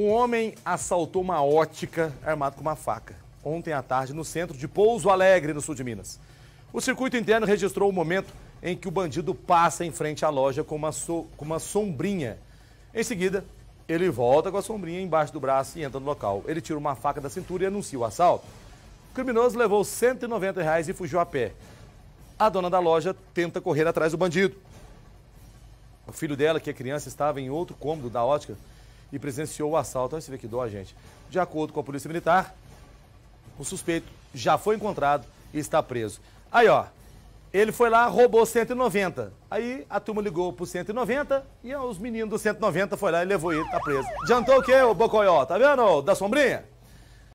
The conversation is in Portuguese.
Um homem assaltou uma ótica armado com uma faca ontem à tarde no centro de Pouso Alegre, no sul de Minas. O circuito interno registrou o momento em que o bandido passa em frente à loja com uma, so, com uma sombrinha. Em seguida, ele volta com a sombrinha embaixo do braço e entra no local. Ele tira uma faca da cintura e anuncia o assalto. O criminoso levou 190 reais e fugiu a pé. A dona da loja tenta correr atrás do bandido. O filho dela, que é criança, estava em outro cômodo da ótica e presenciou o assalto. Olha você vê que dó, gente. De acordo com a Polícia Militar, o suspeito já foi encontrado e está preso. Aí, ó, ele foi lá, roubou 190. Aí a turma ligou pro 190 e os meninos do 190 foi lá e levou ele, tá preso. Adiantou o quê, o Bocoió? Tá vendo? Da sombrinha?